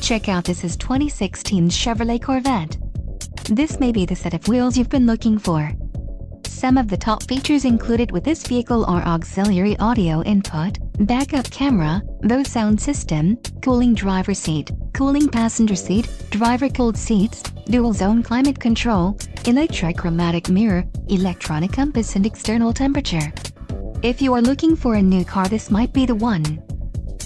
Check out this is 2016 Chevrolet Corvette. This may be the set of wheels you've been looking for. Some of the top features included with this vehicle are auxiliary audio input, backup camera, Bose sound system, cooling driver seat, cooling passenger seat, driver cooled seats, dual zone climate control, electrochromatic mirror, electronic compass and external temperature. If you are looking for a new car this might be the one.